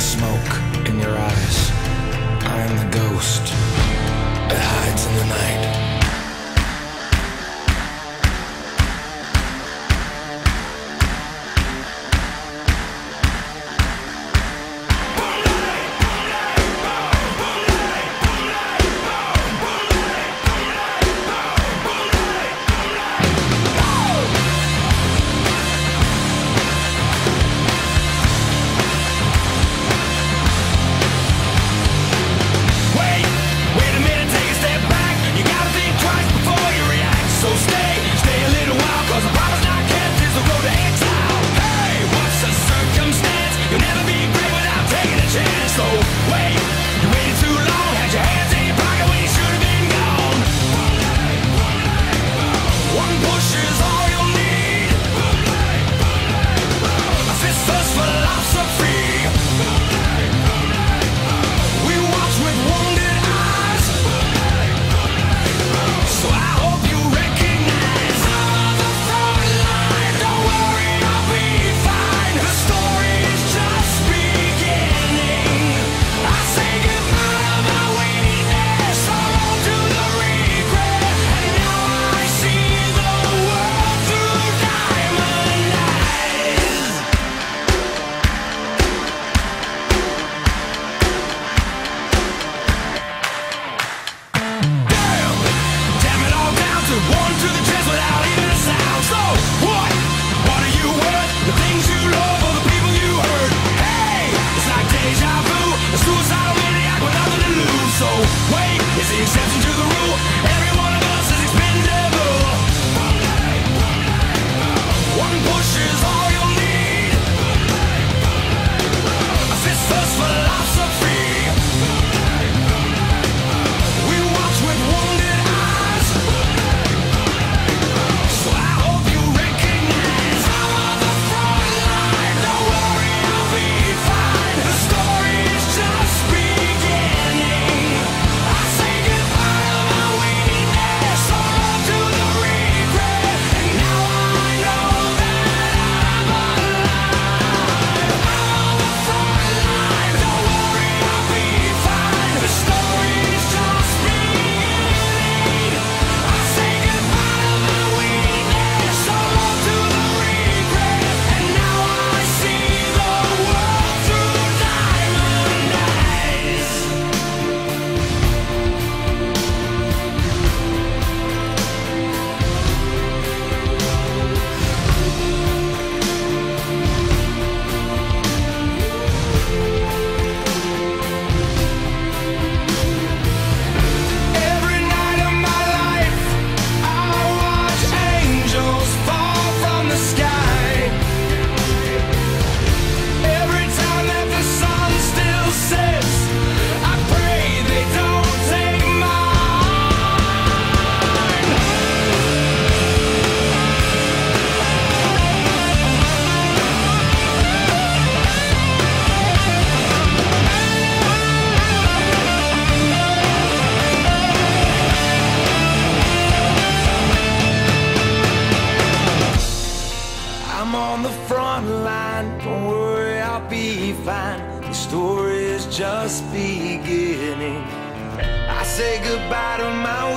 smoke in your eyes. Just beginning. I say goodbye to my